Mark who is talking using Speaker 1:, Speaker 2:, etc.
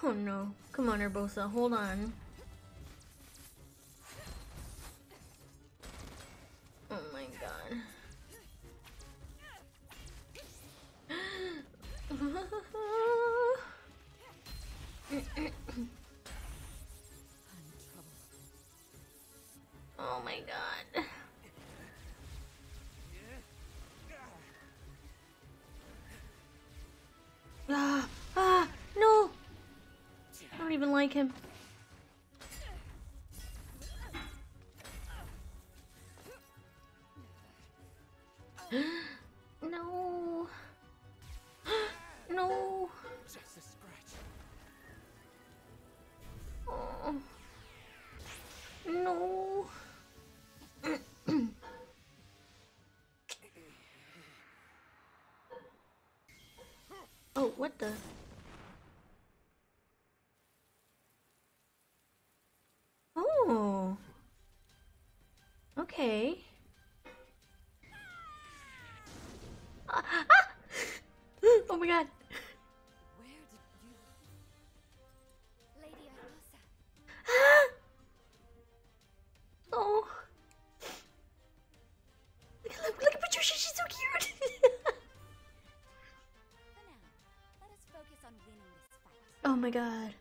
Speaker 1: Oh no. Come on, Urbosa. Hold on. Oh my god. oh my god. Even like him. no. no.
Speaker 2: Just.
Speaker 1: Oh. No. oh, what the? Oh. Okay. Ah, ah! oh my god.
Speaker 3: Where did you... Lady Urbosa,
Speaker 1: oh. Look, look, look at Patricia, she's so cute.
Speaker 3: for now, let us focus on winning this fight.
Speaker 1: oh my god.